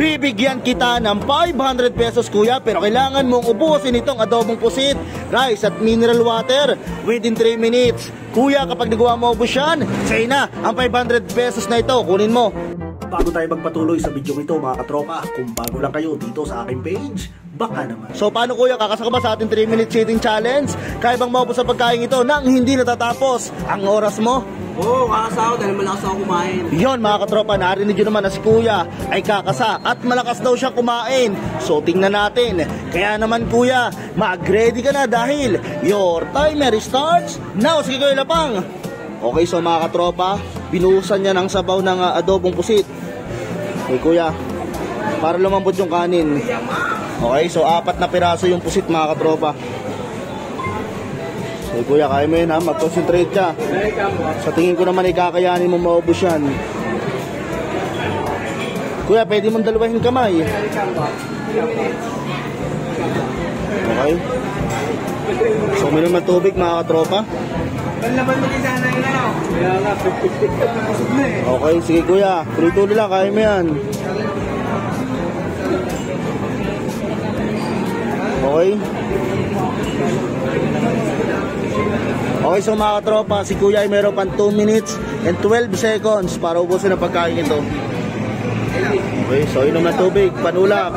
Bibigyan kita ng 500 pesos kuya pero kailangan mong ubusin itong adobong pusit, rice at mineral water within 3 minutes. Kuya kapag nagawa mo ubus yan, say na ang 500 pesos na ito kunin mo. Bago tayo magpatuloy sa video ito mga katropa, kung bago lang kayo dito sa aking page, baka naman. So paano kuya, kakasaka ba sa ating 3 minute cheating challenge? Kaya bang maubos ang pagkain ito nang hindi natatapos ang oras mo? Oo, kakasaw dahil malakas ako kumain. Yon mga katropa, narinig nyo naman na si kuya ay kakasa at malakas daw siya kumain. So tingnan natin. Kaya naman kuya, mag-ready ka na dahil your timer starts now. Sige kuya Lapang. Okay, so mga katropa, binuhusan niya ng sabaw ng uh, adobong pusit. Okay kuya, para lumambot yung kanin. Okay, so apat na piraso yung pusit mga katropa. So kuya, kaya mo yun ha, mag-concentrate ka. Sa tingin ko naman ikakayanin mo maubos yan. Kuya, pwede mong dalawahin kamay. Okay. So, uminom ng tubig mga katropa. Panlaban mo din sana yun ano? Kaya nga, 50 ka na eh. Okay, sige kuya. Tuloy-tuloy lang, kaya mo yan. Okay. Okay, so mga katropa, si kuya ay meron pang 2 minutes and 12 seconds para ubusin ang pagkain ito. Okay, so inom ng tubig, panulak.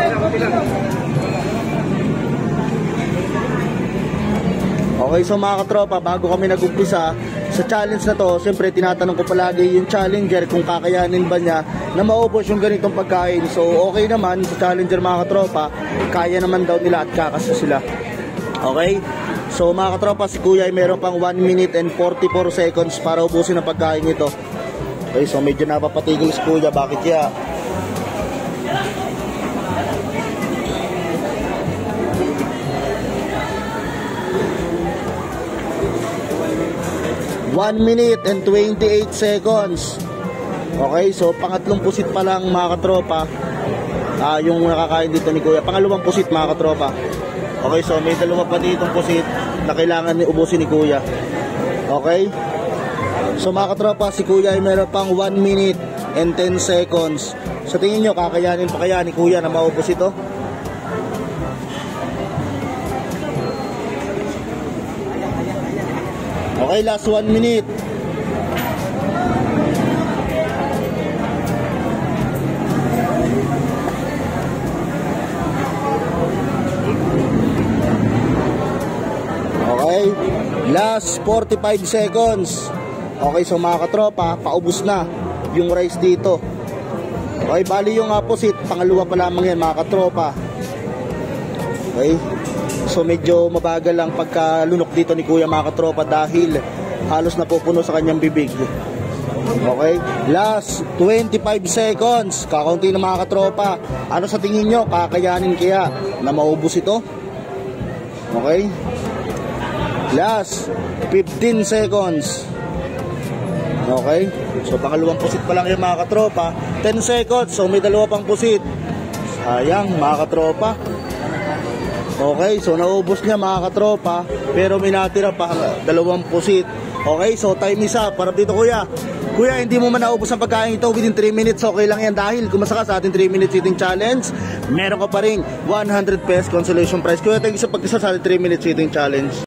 Okay, so mga katropa, bago kami nag-umpisa sa challenge na to, siyempre tinatanong ko palagi yung challenger kung kakayanin ba niya na maubos yung ganitong pagkain. So okay naman sa challenger mga katropa, kaya naman daw nila at kakasa sila. Okay? So mga katropa, si Kuya ay meron pang 1 minute and 44 seconds para ubusin ang pagkain ito. Okay, so medyo napapatigil si Kuya. Bakit kaya? One minute and 28 seconds. Okay, so pangatlong pusit pa lang mga katropa. Ah, yung nakakain dito ni Kuya. Pangalawang pusit mga katropa. Okay, so may dalawa pa ditong pusit na kailangan ni ubusin ni Kuya. Okay? So mga katropa, si Kuya ay meron pang 1 minute and 10 seconds. Sa tingin nyo, kakayanin pa kaya ni Kuya na maubos ito? Okay, last 1 minute. Last 45 seconds. Okay, so mga katropa, paubos na yung rice dito. Okay, bali yung opposite, pangalawa pa lamang yan mga katropa. Okay? So medyo mabagal lang pagkalunok dito ni Kuya mga katropa dahil halos napupuno sa kanyang bibig. Okay? Last 25 seconds. Kakaunti na mga katropa. Ano sa tingin nyo? Kakayanin kaya na maubos ito? Okay? Last 15 seconds. Okay? So pangalawang pusit pa lang yung mga katropa. 10 seconds. So may dalawa pang pusit. Sayang mga katropa. Okay, so naubos niya mga katropa. Pero may natira pa dalawang pusit. Okay, so time is up. Para dito kuya. Kuya, hindi mo man naubos ang pagkain ito within 3 minutes. Okay lang yan dahil kumasa ka sa ating 3 minutes eating challenge. Meron ka pa rin 100 pesos consolation prize. Kuya, thank you sa pagkasa sa ating 3 minutes eating challenge.